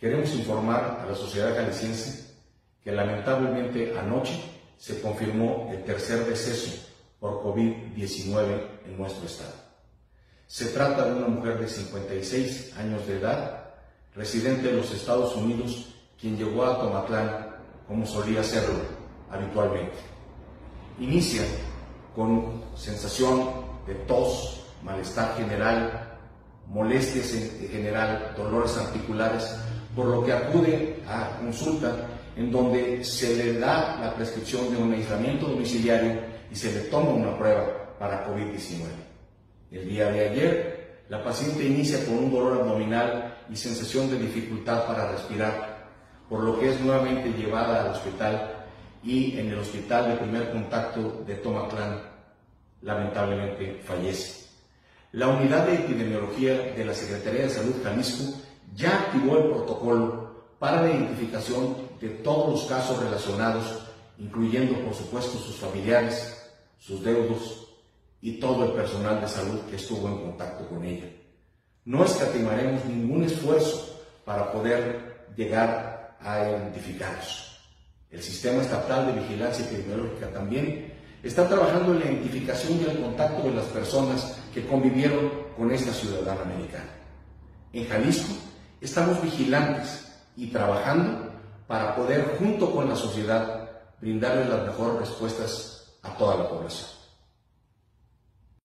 queremos informar a la sociedad jalisciense que lamentablemente anoche se confirmó el tercer deceso por COVID-19 en nuestro estado. Se trata de una mujer de 56 años de edad, residente de los Estados Unidos, quien llegó a Tomatlán como solía hacerlo habitualmente. Inicia con sensación de tos, malestar general, molestias en general, dolores articulares, por lo que acude a consulta en donde se le da la prescripción de un aislamiento domiciliario y se le toma una prueba para COVID-19. El día de ayer, la paciente inicia con un dolor abdominal y sensación de dificultad para respirar, por lo que es nuevamente llevada al hospital y en el hospital de primer contacto de Tomatlán lamentablemente fallece. La unidad de epidemiología de la Secretaría de Salud Jalisco ya activó el protocolo para la identificación de todos los casos relacionados, incluyendo por supuesto sus familiares, sus deudos y todo el personal de salud que estuvo en contacto con ella. No escatimaremos ningún esfuerzo para poder llegar a identificarlos. El Sistema Estatal de Vigilancia Epidemiológica también está trabajando en la identificación y el contacto de las personas que convivieron con esta ciudadana americana. En Jalisco estamos vigilantes y trabajando para poder, junto con la sociedad, brindarle las mejores respuestas a toda la población.